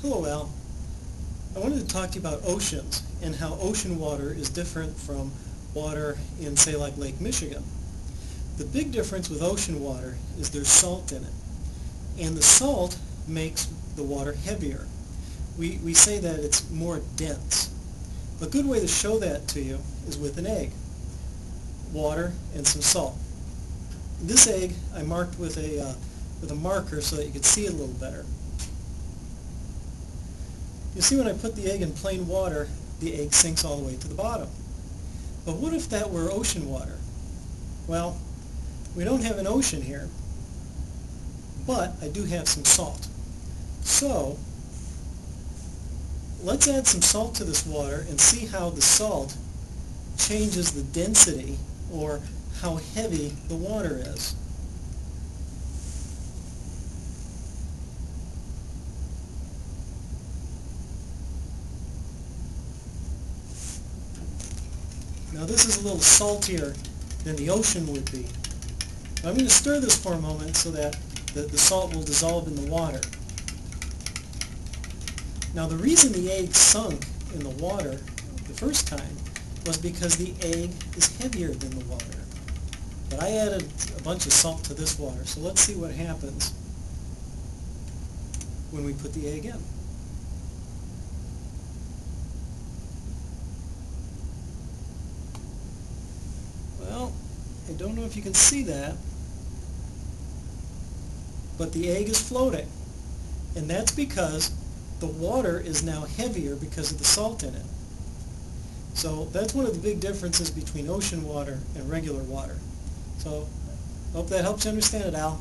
Hello, Al. I wanted to talk to you about oceans and how ocean water is different from water in, say, like Lake Michigan. The big difference with ocean water is there's salt in it. And the salt makes the water heavier. We, we say that it's more dense. A good way to show that to you is with an egg. Water and some salt. This egg I marked with a, uh, with a marker so that you could see it a little better. You see when I put the egg in plain water, the egg sinks all the way to the bottom. But what if that were ocean water? Well, we don't have an ocean here, but I do have some salt. So, let's add some salt to this water and see how the salt changes the density or how heavy the water is. Now this is a little saltier than the ocean would be. I'm going to stir this for a moment so that the, the salt will dissolve in the water. Now the reason the egg sunk in the water the first time was because the egg is heavier than the water. But I added a bunch of salt to this water, so let's see what happens when we put the egg in. Well, I don't know if you can see that, but the egg is floating. And that's because the water is now heavier because of the salt in it. So that's one of the big differences between ocean water and regular water. So hope that helps you understand it, Al.